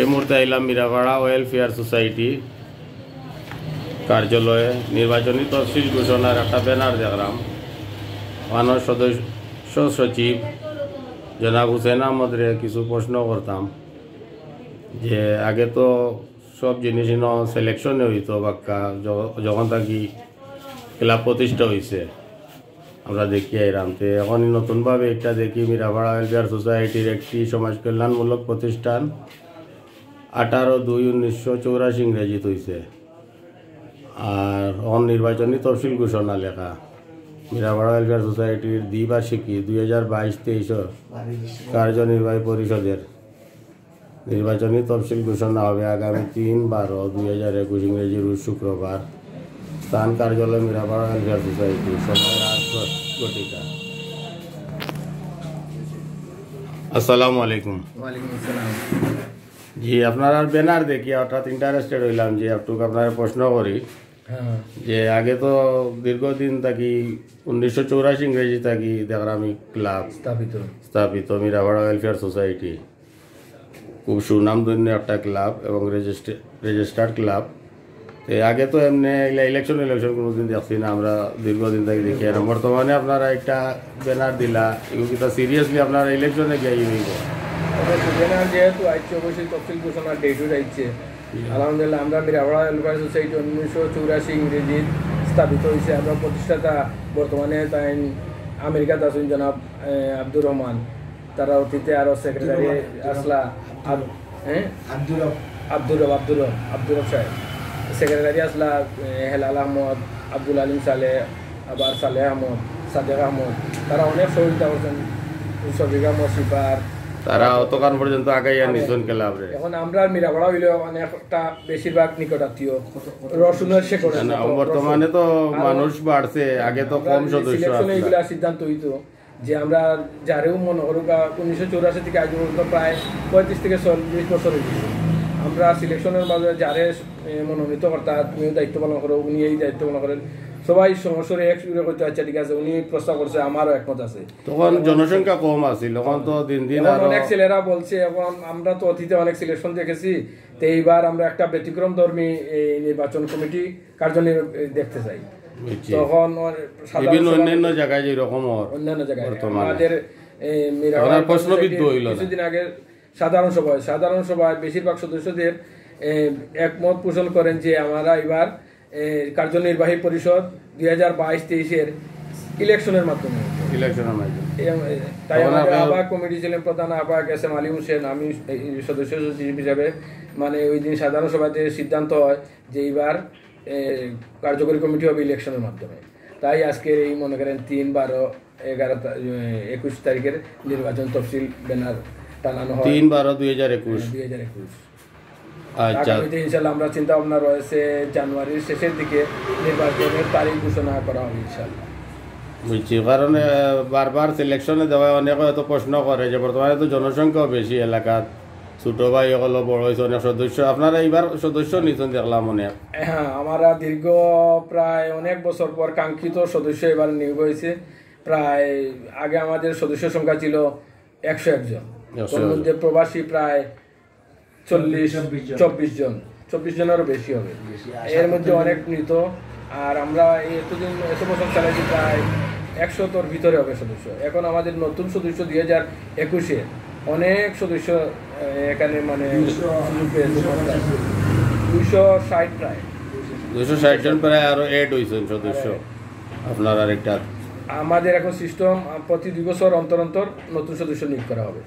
এই মুহূর্তে আইলাম মিরাপাড়া ওয়েলফেয়ার সোসাইটি কার্যালয়ে নির্বাচনী তফসিল ঘোষণার একটা ব্যানার দেখলাম। মানব সদস্য সচিব জনাব হুসেন আহমদরে কিছু প্রশ্ন করতাম যে আগে তো সব জিনিস সিলেকশনে হইতো বাক্কা যখন থাকি ক্লাব প্রতিষ্ঠা হয়েছে আমরা দেখি আইরাম তো এখন নতুনভাবে এটা দেখি মিরাপাড়া ওয়েলফেয়ার সোসাইটির একটি সমাজ কল্যাণমূলক প্রতিষ্ঠান। আঠারো দুই উনিশশো চৌরাশি ইংরেজিত হয়েছে আর অনির্বাচনী তফসিল ঘোষণা লেখা। মিরাপাড়া ওয়েলফেয়ার সোসাইটির দ্বিবার্ষিকী দুই হাজার বাইশ তেইশ কার্যনির্বাহী পরিষদের নির্বাচনী তফসিল ঘোষণা হবে আগামী তিন বারো দুই হাজার একুশ ইংরেজি রোজ শুক্রবার। স্থান কার্যালয় মিরাপাড়া ওয়েলফেয়ার সোসাইটি আসসালামু আলাইকুম। ওয়ালাইকুম আসসালাম। জি আপনার আর ব্যানার দেখি হঠাৎ ইন্টারেস্টেড হইলাম যে একটু আপনার প্রশ্ন করি। হ্যাঁ। যে আগে তো দীর্ঘদিন থাকি উনিশশো চৌরাশি ইংরেজি থাকি দেখলাম ক্লাব স্থাপিত। স্থাপিত মিরাবাড়া ওয়েলফেয়ার সোসাইটি খুব সুনাম সুনামধন্য একটা ক্লাব এবং রেজিস্টার্ড ক্লাব। তো আগে তো এমনি ইলেকশন ইলেকশন কোনোদিন দেখছি না আমরা দীর্ঘদিন থেকে দেখি। আর বর্তমানে আপনারা একটা ব্যানার দিলা এগুলো সিরিয়াসলি আপনারা ইলেকশনে গিয়ে হইব? ব্যানার যেহেতু আইছে অবশ্যই তফসিল ঘোষণার ডেটও যাইছে আলহামদুলিল্লাহ আমরা মিরাবড়া ওয়েলফেয়ার সোসাইটি উনিশশো চৌরাশি ইংরেজি স্থাপিত হয়েছে। আমরা প্রতিষ্ঠাতা বর্তমানে তাই আমেরিকাতে আছেন জনাব আব্দুর রহমান। তারা অতীতে আরও সেক্রেটারি আসলা হ্যাঁ আব্দুল রব। আব্দুর রব আব্দুর রব আব্দুর রব সাহেব। সেক্রেটারি আসলা হেলাল আহমদ আব্দুল আলিম সালেহ আবার সালেহ আহমদ সাদেক আহমদ। তারা অনেক সহযোগিতা করছেন। সবিকা মসিফার তারা অতকান পর্যন্ত আগাইয়া নিজন ক্লাবরে এখন আমরা মিরাপাড়া হইলে অনেকটা বেশিরভাগ নিকটাত্মীয় রসুনের শেখর না, বর্তমানে তো মানুষ বাড়ছে আগে তো কম সদস্য। এইগুলা সিদ্ধান্ত হইতো যে আমরা যারেও মনে করুক উনিশশো চৌরাশি থেকে আজ পর্যন্ত প্রায় পঁয়ত্রিশ থেকে চল্লিশ বছর হয়েছে আমরা সিলেকশনের মাঝে যারে মনোনীত কর্তা তুমিও দায়িত্ব পালন করো উনি এই দায়িত্ব পালন করেন। সবাই সমস্যারে এক সুরে করতে আচ্ছা ঠিক আছে উনি প্রস্তাব করছে আমারও একমত আছে। তখন জনসংখ্যা কম আছিল তখন তো দিন দিন অনেক ছেলেরা বলছে এখন আমরা তো অতীতে অনেক সিলেকশন দেখেছি তো এইবার আমরা একটা ব্যতিক্রম ধর্মী এই নির্বাচন কমিটি কার্যনির্বাহ দেখতে চাই। তখন বিভিন্ন অন্যান্য জায়গায় যেরকম অন্যান্য জায়গায়। আমাদের প্রশ্নবিদ্ধ হইল। কিছুদিন আগে সাধারণ সভায় সাধারণ সভায় বেশিরভাগ সদস্যদের একমত পোষণ করেন যে আমরা এবার কার্যনির্বাহী পরিষদ দুই হাজার বাইশ তেইশের ইলেকশনের মাধ্যমে। ইলেকশনের তাই আমাদের আহ্বায়ক কমিটি ছিলেন প্রধান আহ্বায়ক এস এম আলী হোসেন। আমি সদস্য সচিব হিসাবে মানে ওই দিন সাধারণ সভাতে সিদ্ধান্ত হয় যে এইবার কার্যকরী কমিটি হবে ইলেকশনের মাধ্যমে। তাই আজকের এই মনে করেন তিন বারো এগারো একুশ তারিখের নির্বাচন তফসিল ব্যানার টানানো হয়। তিন বারো দুই হাজার একুশ। দুই হাজার একুশ। আগামীতে ইনশাল্লাহ আমরা চিন্তা ভাবনা রয়েছে জানুয়ারির শেষের দিকে নির্বাচনের তারিখ ঘোষণা করা হবে ইনশাল্লাহ। বুঝছি কারণ বারবার সিলেকশনে দেওয়া অনেকে হয়তো প্রশ্ন করে যে বর্তমানে তো জনসংখ্যাও বেশি এলাকাত। ছোট ভাই হলো বড় হয়েছে অনেক সদস্য। আপনারা এইবার সদস্য নিচ্ছেন দেখলাম অনেক হ্যাঁ। আমরা দীর্ঘ প্রায় অনেক বছর পর কাঙ্ক্ষিত সদস্য এবার নিয়োগ হয়েছে। প্রায় আগে আমাদের সদস্য সংখ্যা ছিল একশো একজন। মধ্যে প্রবাসী প্রায় চল্লিশ চব্বিশ জন। চব্বিশ জন। চব্বিশ জনেরও বেশি হবে। এর মধ্যে অনেক মৃত। আর আমরা এই এতদিন এত বছর চালাইছি প্রায় একশো তোর ভিতরে হবে সদস্য। এখন আমাদের নতুন সদস্য দুই হাজার একুশে। অনেক সদস্য এখানে মানে দুইশো ষাট প্রায়। দুইশো ষাট জন প্রায় আরও এড হয়েছেন সদস্য। আপনার আরেকটা আমাদের এখন সিস্টেম প্রতি দুই বছর অন্তর অন্তর নতুন সদস্য নিয়োগ করা হবে।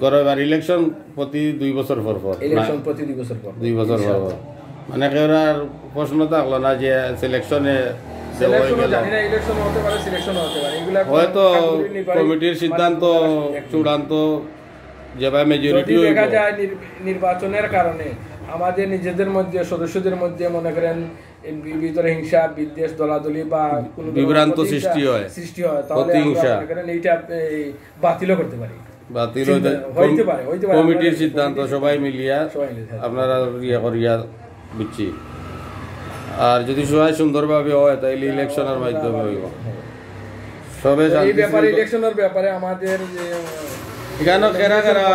করো এবার ইলেকশন প্রতি দুই বছর পর পর। ইলেকশন প্রতি দুই বছর পর। দুই বছর পর পর। মানে কেউ আর প্রশ্ন থাকল না যে সিলেকশনে হয়তো কমিটির সিদ্ধান্ত মানে চূড়ান্ত যেভাবে মেজরিটি দেখা যায় নির্বাচনের কারণে আমাদের নিজেদের মধ্যে সদস্যদের মধ্যে মনে করেন ভিতরে হিংসা বিদ্বেষ দলাদলি বা কোনো বিভ্রান্ত সৃষ্টি হয়। সৃষ্টি হয় তাহলে আমরা। এইটা বাতিলও করতে পারি। বাতিল। কমিটির সিদ্ধান্ত সবাই মিলিয়া। আপনারা ইয়ে করিয়া বুঝছি আর যদি সবাই সুন্দরভাবে হয় তাইলে ইলেকশনের মাধ্যমে হইব। সবে ব্যাপারে ইলেকশনের ব্যাপারে আমাদের যে এখানে কেরা কেরা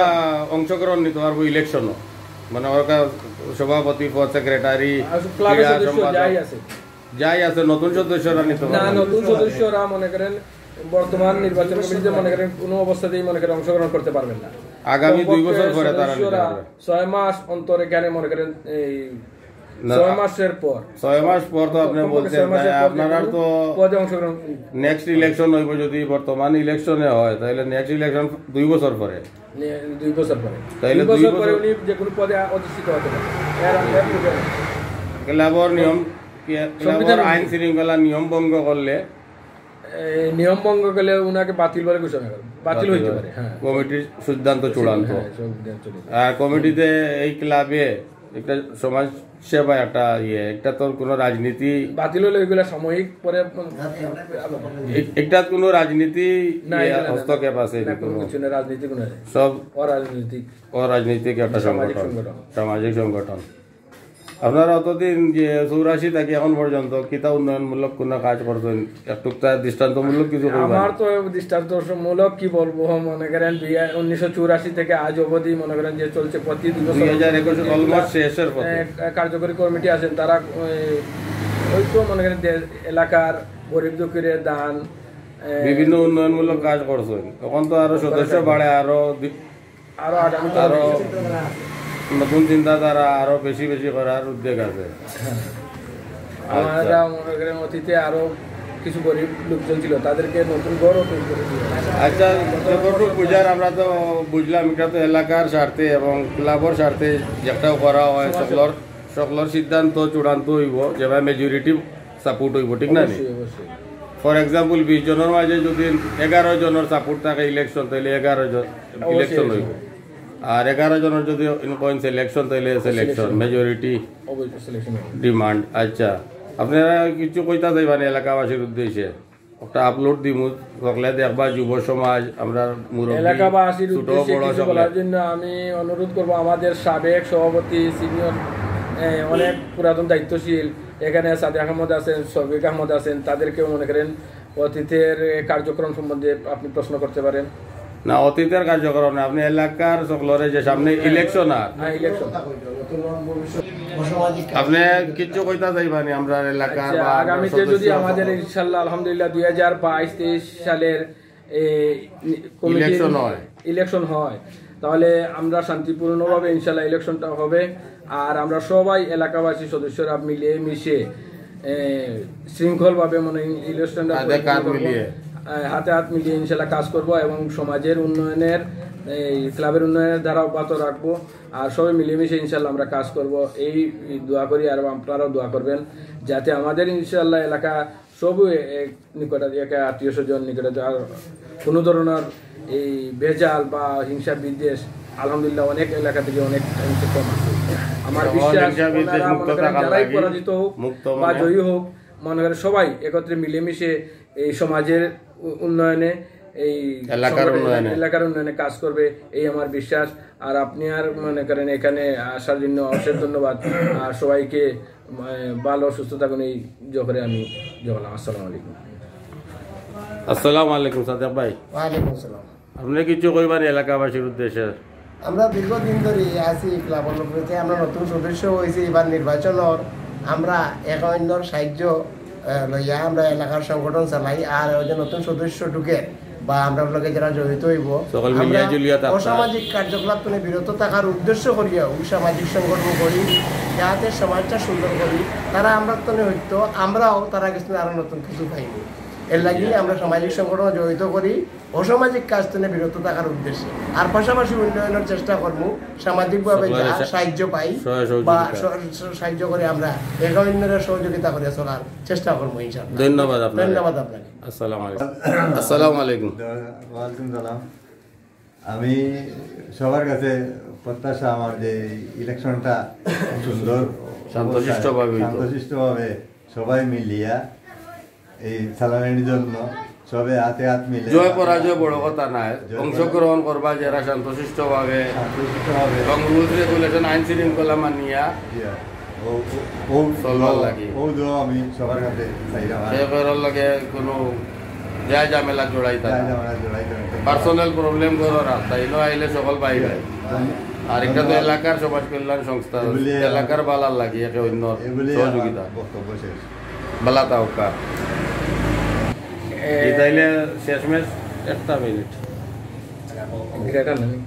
অংশগ্রহণ নিতে পারব ইলেকশনও? মানে সভাপতি পদ সেক্রেটারি যাই আছে। নতুন সদস্যরা নিতে না নতুন সদস্যরা মনে করেন বর্তমান নির্বাচন কমিটিতে মনে করেন কোনো অবস্থাতেই মনে করেন অংশগ্রহণ করতে পারবেন না। আগামী দুই বছর পরে তারা ছয় মাস অন্তর এখানে মনে করেন এই ছয় মাসের পর। ছয় মাস পর তো আপনি বলছেন ছয় মাসের তাই পর আপনারা তো পদে অংশগ্রহণ নেক্সট ইলেকশন হইব যদি বর্তমান ইলেকশনে হয় তাহলে নেক্সট ইলেকশন দুই বছর পরে। দুই বছর পরে। তাইলে দুই দুই বছর পরে উনি যে কোনো পদে অধিষ্ঠিত হতে। ক্লাবর নিয়ম ক্লাবর আইন শৃঙ্খলা নিয়ম ভঙ্গ করলে নিয়ম ভঙ্গ করলে উনাকে বাতিল বলে ঘোষণা করে বাতিল হইতে পারে হ্যাঁ। কমিটির সিদ্ধান্ত চূড়ান্ত। হ্যাঁ, কমিটিতে এই ক্লাবে একটা সমাজ সেবা একটা ইয়ে একটা তোর কোনো রাজনীতি বাতিল হলে ওইগুলা সাময়িক পরে একটা কোনো রাজনীতি ইয়ে, হস্তক্ষেপ আছে রাজনীতি কোনো সব অরাজনৈতিক। অরাজনৈতিক একটা সংগঠন। সামাজিক সংগঠন। আপনারা অতদিন যে চৌরাশি থেকে এখন পর্যন্ত কিতা উন্নয়নমূলক কোনো কাজ করছেন? একটু তার দৃষ্টান্তমূলক কিছু আমার তো দৃষ্টান্তমূলক কি বলব মনে করেন উনিশশো চুরাশি থেকে আজ অবধি মনে করেন যে চলছে প্রতি দুই হাজার একুশে অলমোস্ট শেষের কার্যকরী কমিটি আছেন তারা ওই তো মনে করেন এলাকার গরিব দুঃখীর দান বিভিন্ন উন্নয়নমূলক কাজ করছেন। তখন তো আরও সদস্য বাড়ে আরও আরও আগামী আরও নতুন চিন্তাধারা আরও বেশি বেশি করার উদ্যোগ আছে। আমরা মনে করেন অতীতে আরও কিছু গরিব লোকজন ছিল তাদেরকে নতুন ঘরও তৈরি করে আচ্ছা যতটুকু বুঝার আমরা তো বুঝলাম এটা তো এলাকার স্বার্থে এবং ক্লাবর স্বার্থে যেটাও করা হয় সকলর সকলর সিদ্ধান্ত চূড়ান্ত হইব যেভাবে মেজরিটি সাপোর্ট হইব ঠিক না ফর এক্সাম্পল বিশ জনের মাঝে যদি এগারো জনের সাপোর্ট থাকে ইলেকশন তাহলে এগারো জন ইলেকশন হইব। আর এগারো জনের যদি কয়েন সিলেকশন তাহলে সিলেকশন মেজরিটি ডিমান্ড আচ্ছা। আপনারা কিছু কইতা যাইবানি এলাকাবাসীর উদ্দেশ্যে? একটা আপলোড দিমু সকলে দেখবা যুব সমাজ আমরা এলাকাবাসীর উদ্দেশ্যে বলার জন্য আমি অনুরোধ করব আমাদের সাবেক সভাপতি সিনিয়র অনেক পুরাতন দায়িত্বশীল এখানে সাদি আহমদ আছেন শফিক আহমদ আছেন তাদেরকেও মনে করেন অতীতের কার্যক্রম সম্বন্ধে আপনি প্রশ্ন করতে পারেন। না অতীতের কার্যক্রম না আপনি এলাকার সকলরে যে সামনে ইলেকশন আর হ্যাঁ আপনি কিছু কইতা যাইবানি আমরা এলাকার আচ্ছা, আগামীতে যদি আমাদের সকল। ইনশাল্লাহ আলহামদুলিল্লাহ দুই হাজার বাইশ তেইশ সালের Election হয়। ইলেকশন হয়। তাহলে আমরা শান্তিপূর্ণভাবে ইনশাল্লাহ ইলেকশনটা হবে। আর আমরা সবাই এলাকাবাসী সদস্যরা মিলে মিশে শৃঙ্খলভাবে মানে ইলেকশনটা হাতে হাতে মিলিয়ে ইনশাল্লাহ কাজ করব এবং সমাজের উন্নয়নের এই ক্লাবের উন্নয়নের ধারা অব্যাহত রাখব। আর সবাই মিলেমিশে ইনশাল্লাহ আমরা কাজ করব। এই দোয়া করি আর আপনারাও দোয়া করবেন যাতে আমাদের ইনশাল্লাহ এলাকা সব নিকট আত্মীয় স্বজন নিকটে আর কোনো ধরনের এই ভেজাল বা হিংসা বিদ্বেষ আলহামদুলিল্লাহ অনেক এলাকা থেকে অনেক কম আছে। আমার বিশ্বাস যারাই পরাজিত হোক বা মানে- জয়ী হোক মনে করেন সবাই একত্রে মিলেমিশে এই সমাজের উন্নয়নে এই এলাকার উন্নয়নে। এলাকার উন্নয়নে কাজ করবে এই আমার বিশ্বাস। আর আপনি আর মনে করেন এখানে আসার জন্য অশেষ ধন্যবাদ। আর সবাইকে ভালো সুস্থ থাকুন। এই জোহরে আমি জহলাম আসসালামু আলাইকুম। আসসালামু আলাইকুম সাদেক ভাই। ওয়ালাইকুম আসসালাম। আপনি কিছু কইবানি এলাকাবাসীর উদ্দেশ্যে? আমরা দীর্ঘদিন ধরে আছি ক্লাবের আমরা নতুন সদস্য হয়েছি এবার নির্বাচনের। আমরা এক অন্যর সাহায্য লইয়া আমরা এলাকার সংগঠন চালাই আর ওই যে নতুন সদস্য ঢুকে বা আমরা লগে যারা জড়িত হইব অসামাজিক কার্যকলাপ তুলে বিরত থাকার উদ্দেশ্য করিয়া ওই সামাজিক সংগঠন করি যাতে সমাজটা সুন্দর করি। তারা আমরা তো হইতো আমরাও তারা কিছু আরও নতুন কিছু পাইনি। এর লাগি আমরা সামাজিক সংগঠন জড়িত করি অসামাজিক কাজ থেকে বিরত থাকার উদ্দেশ্যে। আর পাশাপাশি উন্নয়নের চেষ্টা করব সামাজিকভাবে যা সাহায্য পাই বা সাহায্য করে আমরা একে অন্যের সহযোগিতা করে চলার চেষ্টা করব ইনশাআল্লাহ। ধন্যবাদ আপনাকে। ধন্যবাদ আপনাকে। আসসালামু আলাইকুম। আসসালামু আলাইকুম। ওয়ালাইকুম সালাম। আমি সবার কাছে প্রত্যাশা আমার যে ইলেকশনটা সুন্দর শান্তশিষ্টভাবে শান্তশিষ্টভাবে সবাই মিলিয়া এই চালানোর জন্য সবে হাতে হাত মিলে জয় পরাজয় বড় কথা নাই। অংশগ্রহণ করবা যারা শান্তশিষ্ট ভাবে শান্তশিষ্টভাবে এবং রুলস রেগুলেশন আইন শৃঙ্খলা মানিয়া। আমি সবার কাছে চাইলাম আর সে করার লগে কোনো যায় ঝামেলা জড়াই পার্সোনাল প্রবলেম করো রাস্তা আইলে সকল বাইরে আর এটা তো এলাকার সমাজ কল্যাণ সংস্থা এলাকার বালার লাগি একে অন্য সহযোগিতা। বালা তাওকা এ, এই তাইলে শেষমেশ একটা মিনিট গ্রেটার নানি